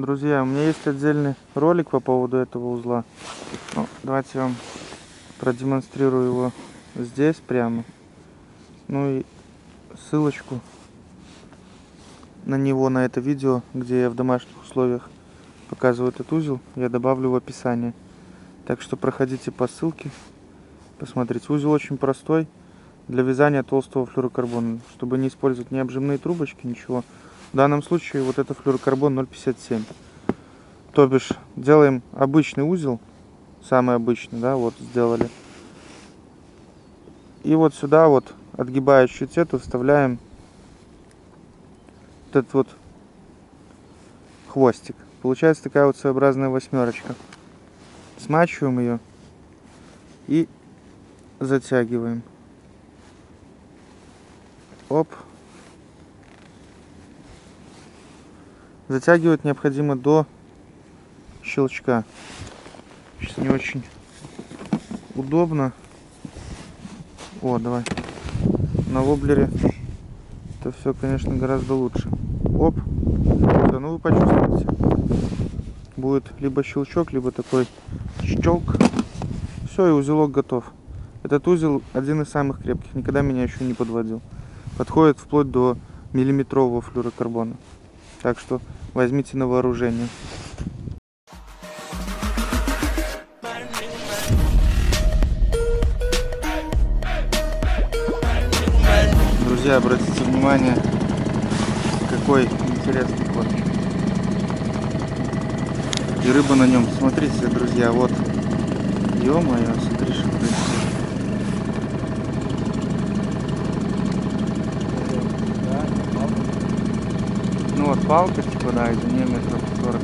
Друзья, у меня есть отдельный ролик по поводу этого узла. Ну, давайте я вам продемонстрирую его здесь прямо. Ну и ссылочку на него, на это видео, где я в домашних условиях показываю этот узел, я добавлю в описание. Так что проходите по ссылке, посмотрите. Узел очень простой для вязания толстого флюорокарбона, чтобы не использовать ни обжимные трубочки, ничего. В данном случае вот это флюорокарбон 0,57. То бишь делаем обычный узел, самый обычный, да, вот сделали. И вот сюда вот, отгибая чуть эту, вставляем вот этот вот хвостик. Получается такая вот своеобразная восьмерочка. Смачиваем ее и затягиваем. Оп. Затягивать необходимо до щелчка. Сейчас не очень удобно. О, давай. На воблере это все, конечно, гораздо лучше. Оп. Все, ну вы почувствуете. Будет либо щелчок, либо такой щелк. Все, и узелок готов. Этот узел один из самых крепких. Никогда меня еще не подводил. Подходит вплоть до миллиметрового флюорокарбона. Так что возьмите на вооружение. Друзья, обратите внимание, какой интересный ход. И рыба на нем. Смотрите, друзья, вот. Ё-моё, смотри, что происходит. Ну вот палка, типа, да, и за ней метров 40.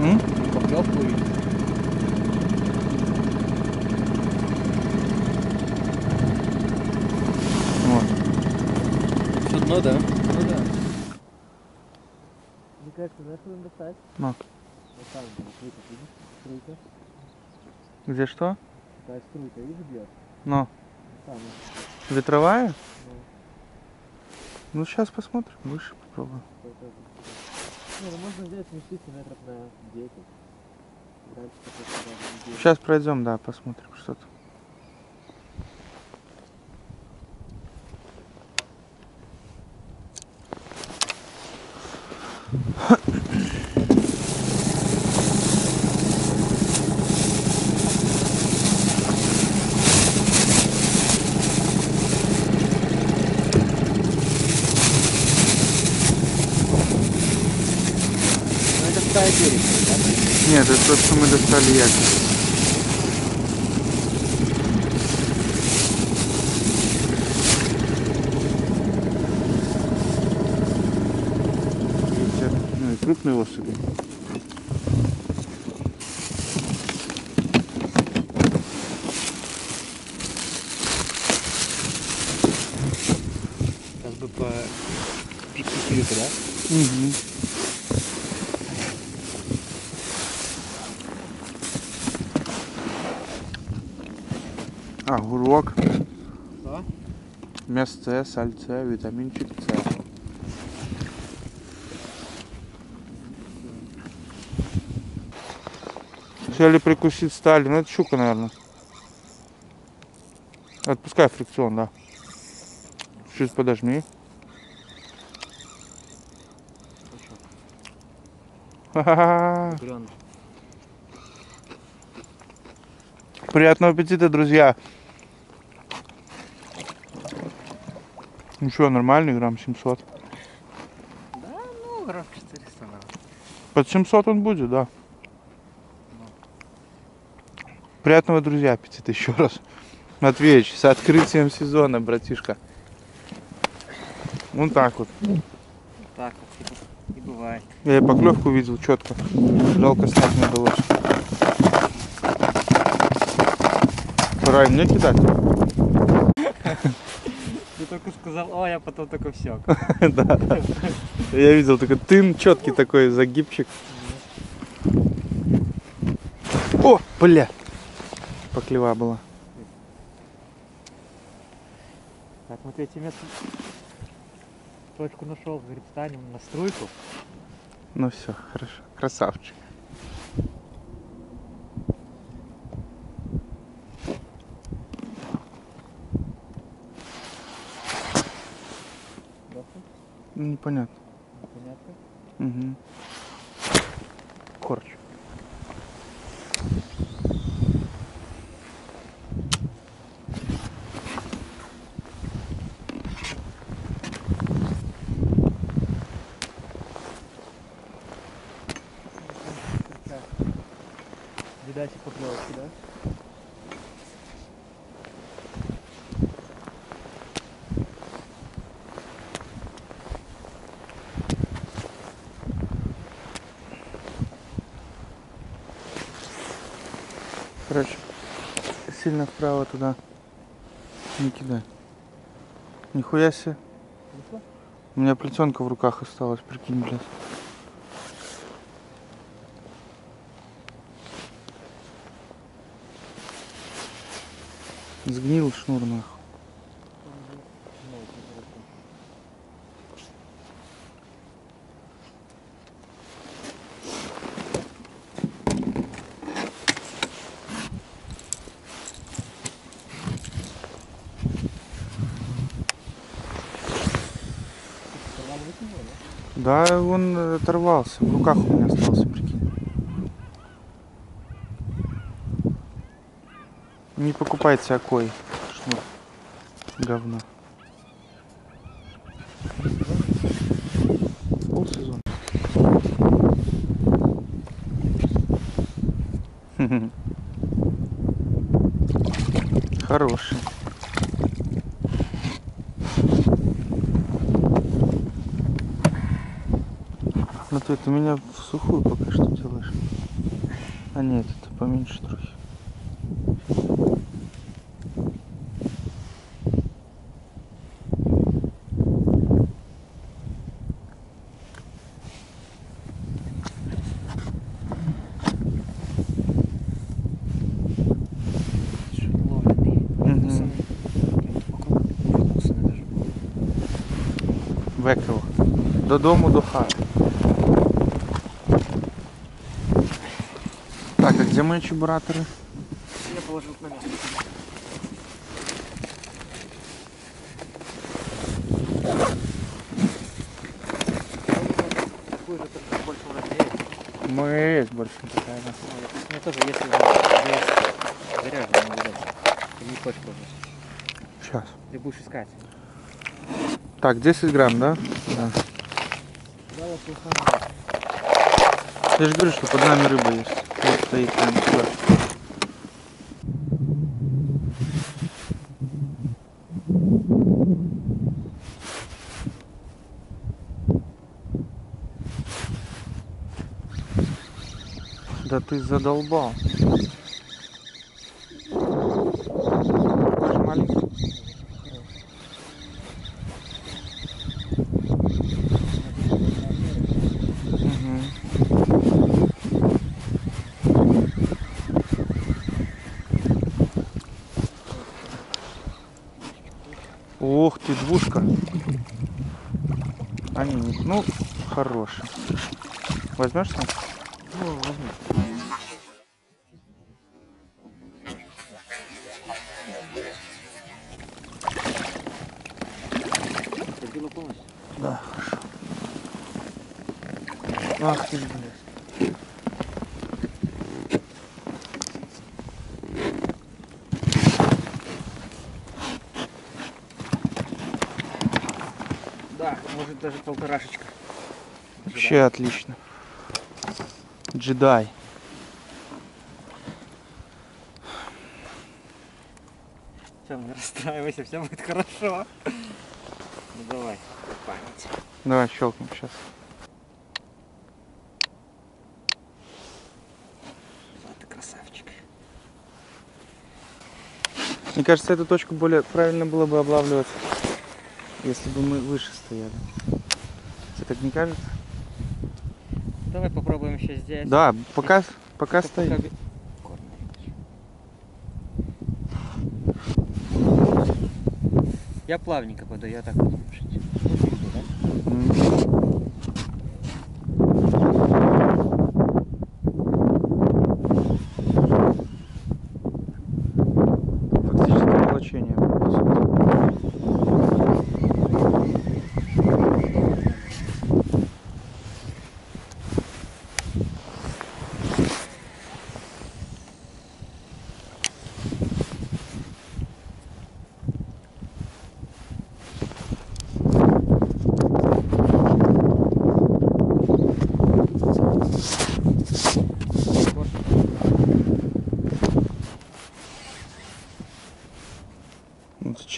М? Поклевку увидел. Вот. Что дно, да? Ну да. Мне кажется, знаешь, что надо достать? Ну. Вот там, где струйка, видишь? Струйка. Где что? Такая струйка, видишь, бьет? Ну, Там. ветровая? Ну, сейчас посмотрим, выше попробуем. ну можно взять сместиться метров на 10. Раньше такой сюда не делал. Сейчас пройдем, да, посмотрим, что там. Ну это второй берег, да? Нет, это тот, что мы достали якорь. Крупные особи. Сейчас бы по пикнику, да? Угу. Огурок, Что? мясце, сальце, витаминчик С. Хотели прикусить стали, ну это щука, наверное. Отпускай фрикцион, да. Чуть подожми. Ха-ха-ха. Приятного аппетита, друзья. Ну что, нормальный, грамм 700. Да, ну, грамм 400, наверное. Под 700 он будет, да. Приятного, друзья, аппетита еще раз. Матвеич, с открытием сезона, братишка. Вот так вот. Так вот, и, и бывает. Я и поклевку видел четко. Жалко снять не удалось. Пора и мне кидать. Только сказал, о, я потом только все. Да. Я видел такой тын, четкий такой загибчик. О, бля. поклева была. Так, вот эти место точку нашел, говорит, станем на струйку. Ну все, хорошо. Красавчик. Непонятно. Понятно? Угу. Корч. Видать, поклевки, да? Сильно вправо туда не кидай. Нихуя себе. У меня плетенка в руках осталась, прикинь, блядь. Сгнил шнур нахуй. Да? Он оторвался. В руках у меня остался, прикинь. Не покупайте окой. Шнур. Говно. Полсезона. Хороший. Ну ты, ты меня в сухую пока что делаешь. А нет, это поменьше трохи. Весело. Додому до хати. Так, а где мои чебураторы? Я положил на место. Мы есть больше такая, да. Мне тоже, есть заряженный, не видать. Ты не хочешь уже. Сейчас. Ты будешь искать. Так, 10 грамм, да? Да. Я же говорю, что под нами рыба есть. Вот стоит прямо сюда. Да ты задолбал. Даже маленький. Мгм. Ох ты, двушка. А не, ну, хороший. Возьмешь сам? Ну? Да, хорошо. Ах ты, ж, блядь. Да, может даже полторашечка. Вообще отлично. Джедай. Все, не расстраивайся, все будет хорошо. Ну давай, память. Давай щелкнем сейчас. Вот красавчик. Мне кажется, эту точку более правильно было бы облавливать, если бы мы выше стояли. Тебе так не кажется? Давай попробуем еще здесь. Да, пока, пока стоит. Я плавненько буду, я так буду. Типа, да?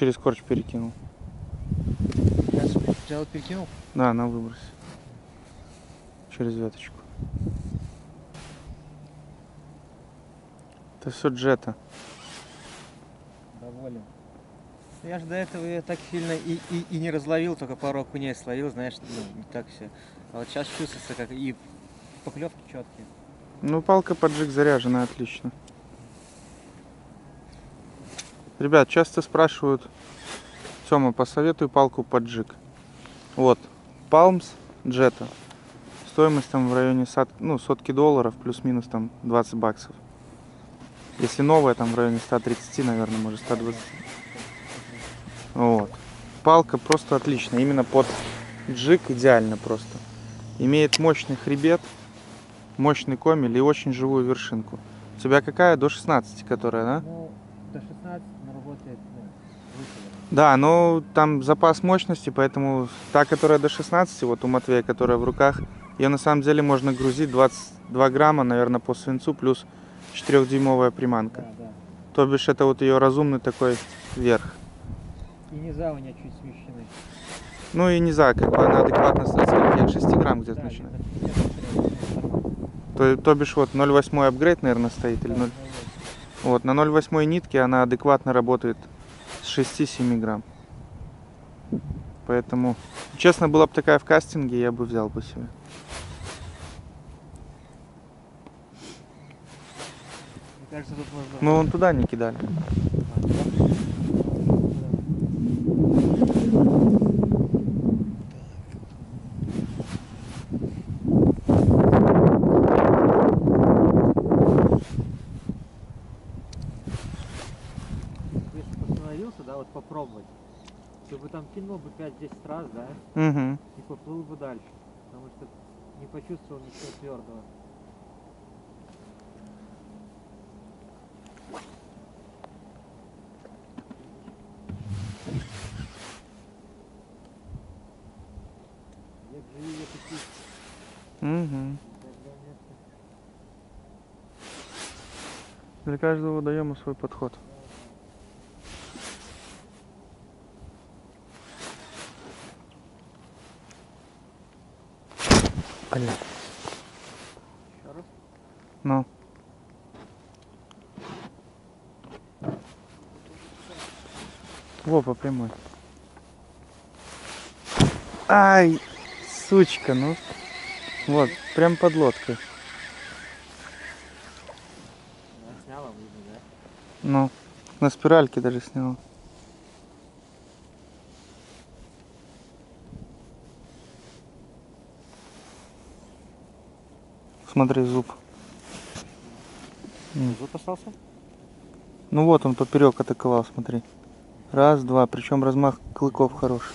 Через корч перекинул. Сейчас взял, перекинул. Да, на выброс. Через веточку. Это все джета. Доволен. Я же до этого ее так сильно и, и, и не разловил, только пару окуней словил, знаешь, ну, не так все. А вот сейчас чувствуется, как и поклевки четкие. Ну, палка поджиг заряжена, отлично. Ребят, часто спрашивают, Тёма, посоветуй палку поджиг. Вот, Palms Jetta. Стоимость там в районе сот, ну, сотки долларов, плюс-минус там 20 баксов. Если новая, там в районе 130, наверное, может 120. Вот. Палка просто отличная, именно под джиг идеально просто. Имеет мощный хребет, мощный комель и очень живую вершинку. У тебя какая? До 16, которая, да? Ну, до 16 Да, но там запас мощности, поэтому та, которая до 16, вот у Матвея, которая в руках, ее на самом деле можно грузить 22 грамма, наверное, по свинцу, плюс 4-дюймовая приманка. Да, да. То бишь это вот ее разумный такой верх. И низа у меня чуть смещены. Ну и не знаю, как бы она адекватно от скольки, от 6 грамм где-то Да, начинает. где-то 50 нормально. То, то бишь вот 0,8 апгрейд, наверное, стоит, или Да, 0... ну Вот, на 0,8 нитке она адекватно работает с 6-7 грамм. Поэтому, честно, была бы такая в кастинге, я бы взял бы себе. вот. Мне кажется, тут можно... Мы вон туда не кидали. А, да? Если бы остановился, да, вот попробовать, ты бы там кинул бы 5-10 раз, да, Угу. и поплыл бы дальше. Потому что не почувствовал ничего твердого. Як живі, як і ті. Угу. Когда место. Для каждого водоема свой подход. Бля. Раз. Ну. Во, по прямой. Ай, сучка, ну. Вот, прям под лодкой. Да, сняла, видно, да? Ну, на спиральке даже снял. Смотри, зуб. М. Зуб остался? Ну вот он поперек атаковал, смотри. Раз, два, причем размах клыков хороший.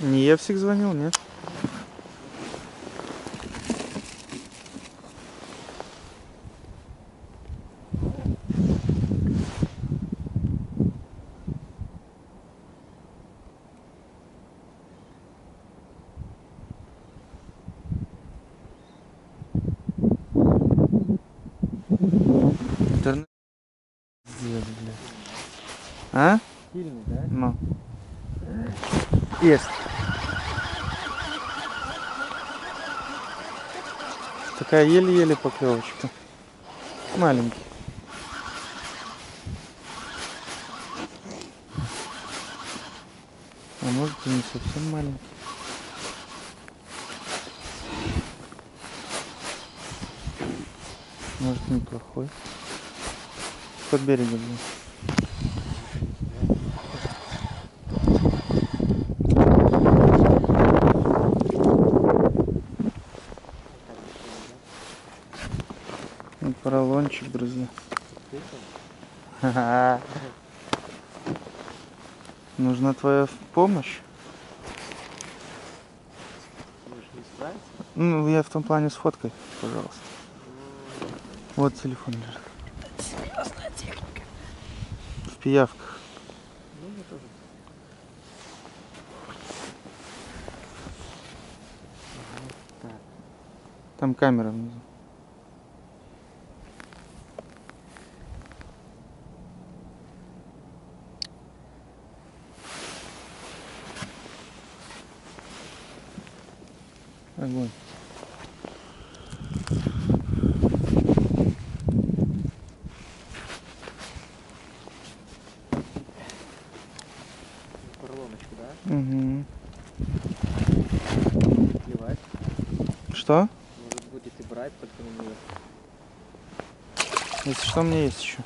Не Евсик звонил, нет? съест. Такая еле-еле поклевочка. Маленький. А может и не совсем маленький. Может неплохой. Под берегом. Блин. Поролончик, друзья. Нужна твоя помощь? Ну, я в том плане сфоткай, пожалуйста. Вот телефон лежит. Серьезная техника. В пиявках. Ну, тоже. Там камера внизу. Огонь. поролоночку, да? Угу. Плевать. Что? Может будет и брать, только нее. Если что, у меня есть еще.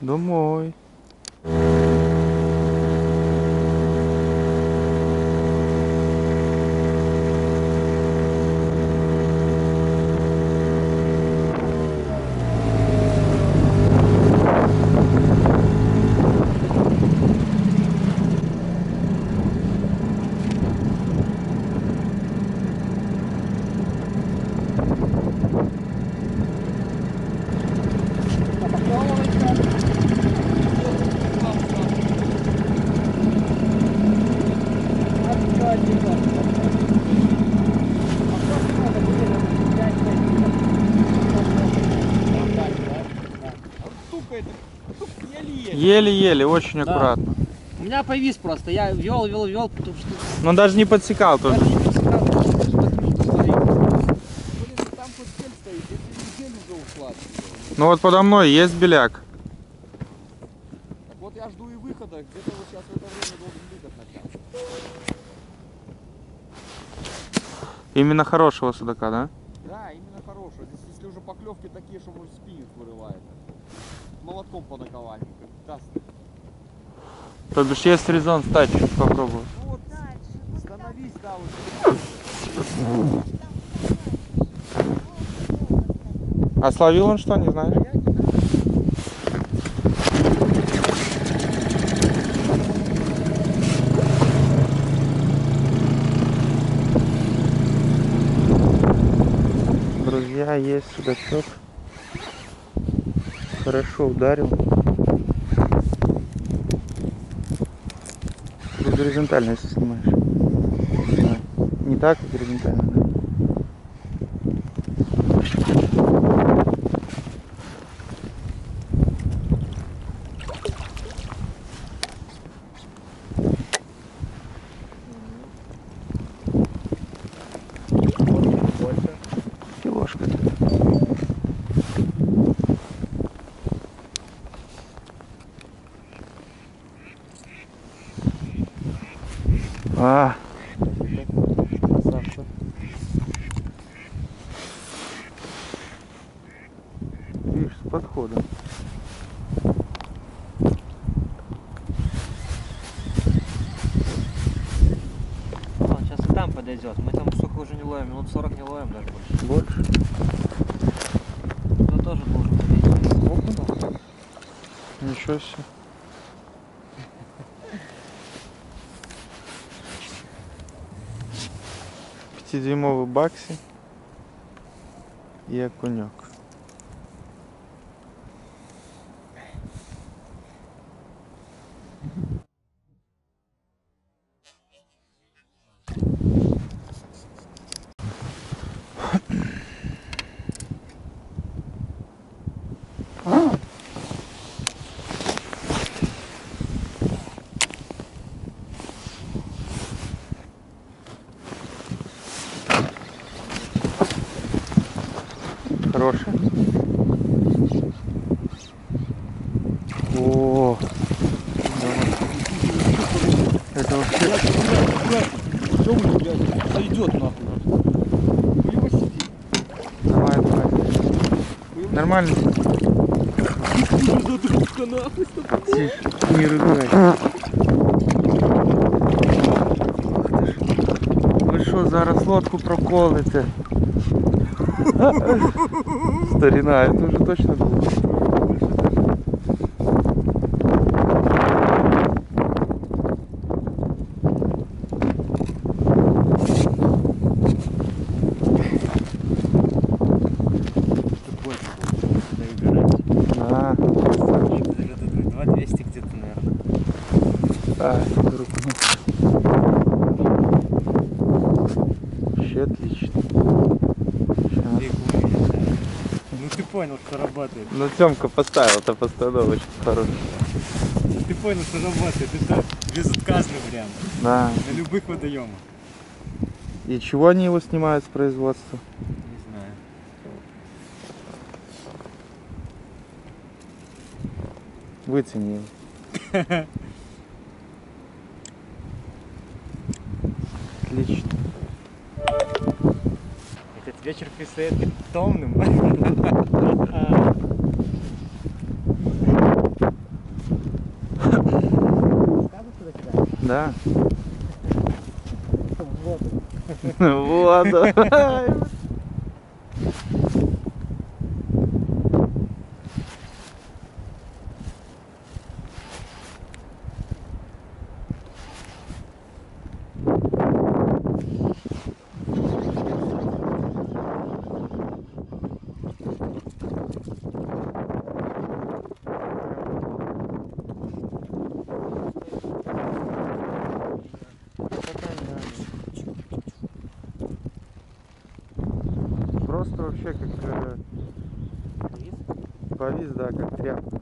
Домой. Еле-еле, очень Да. аккуратно. У меня повис просто, я вел, вел, вел, потому что... Но даже не подсекал тоже. Даже не потому что. Блин, там хоть цель стоит, если неделю уже ушла. Ну вот подо мной есть беляк. Так вот я жду и выхода, где-то вот сейчас в это время должен выход начаться. Именно хорошего судака, да? Да, именно хорошего. Здесь если уже поклевки такие, что мой спиннинг вырывает. Молотком по даст. То бишь есть резон стать, попробовать. Ну вот, становись, да, вот. А словил он что, не знаешь? Друзья, есть судачок. Хорошо ударил. Тут горизонтально, если снимаешь. Не так, горизонтально. да. Больше. Килошка. А, Красавцы. видишь, с подходом. Он сейчас и там подойдет. Мы там сколько уже не ловим, минут 40 не ловим даже больше. Больше. Это тоже должен быть. Ничего себе. Пятидюймовый бакси и окунек. Хороший. О, давай. Это вообще. Что вы, блядь, сойдет нахуй. Давай, давай. Нормально. Тише, не ж. Ви що, зараз лодку проколите? Старина, это уже точно было. Тут больше было. Даю гарантию. А, красавчик. Где-то 2200 где-то, наверное. А, крупно. Вообще отлично. Щас. Три гуми, да. Ну ты понял, что работает. Ну, Тёмка поставил-то постановочку хорошую. Ты понял, что работает. Это безотказно прям. Да. На любых водоемах. И чего они его снимают с производства? Не знаю. Выцени его. Отлично. Этот вечер предстоит томным. Да. Вот. Вот. давай. Просто вообще как э, повис, да, как тряпка.